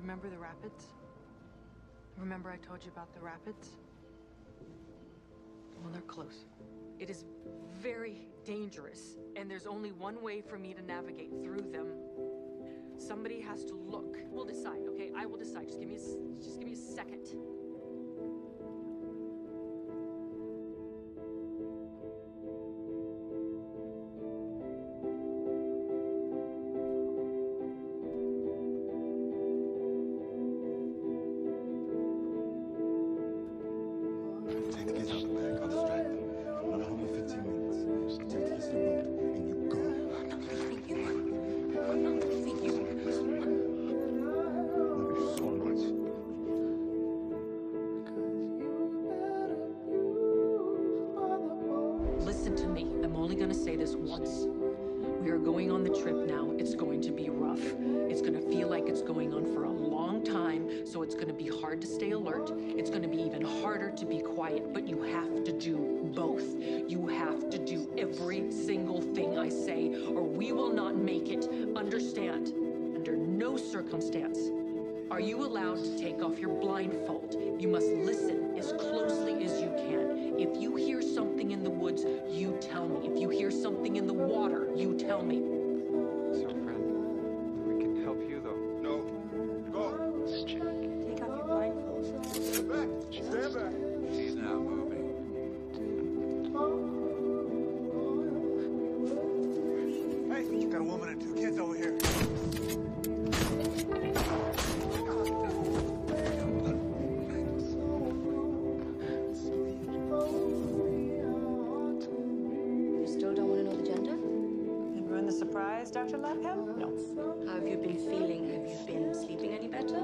Remember the rapids? Remember I told you about the rapids? Well, they're close. It is very dangerous, and there's only one way for me to navigate through them. Somebody has to look. We'll decide, okay? I will decide. Just give me a, just give me a second. Only gonna say this once. We are going on the trip now. It's going to be rough. It's gonna feel like it's going on for a long time, so it's gonna be hard to stay alert. It's gonna be even harder to be quiet, but you have to do both. You have to do every single thing I say, or we will not make it. Understand? Under no circumstance are you allowed to take off your blindfold. You must listen as surprise, Dr. Lapham? No. How have you been feeling? Have you been sleeping any better?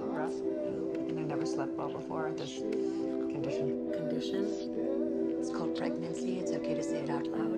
Rough. And I never slept well before at this condition. Condition? It's called pregnancy. It's okay to say it out loud.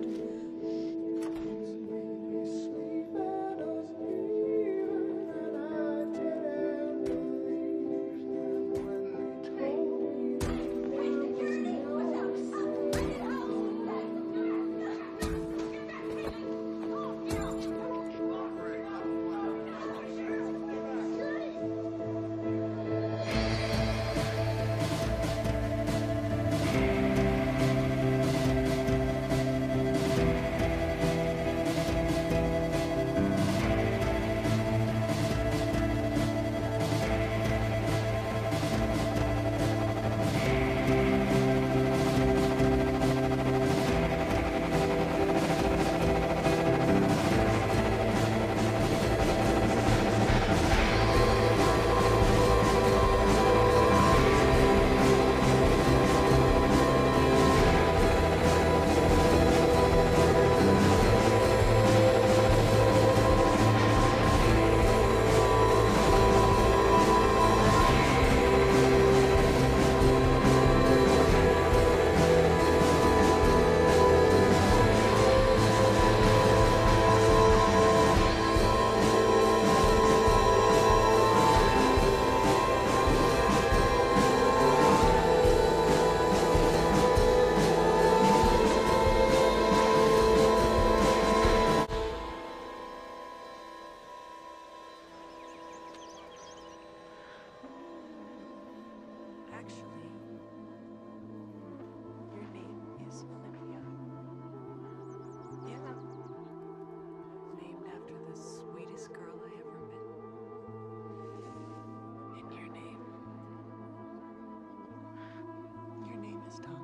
last time.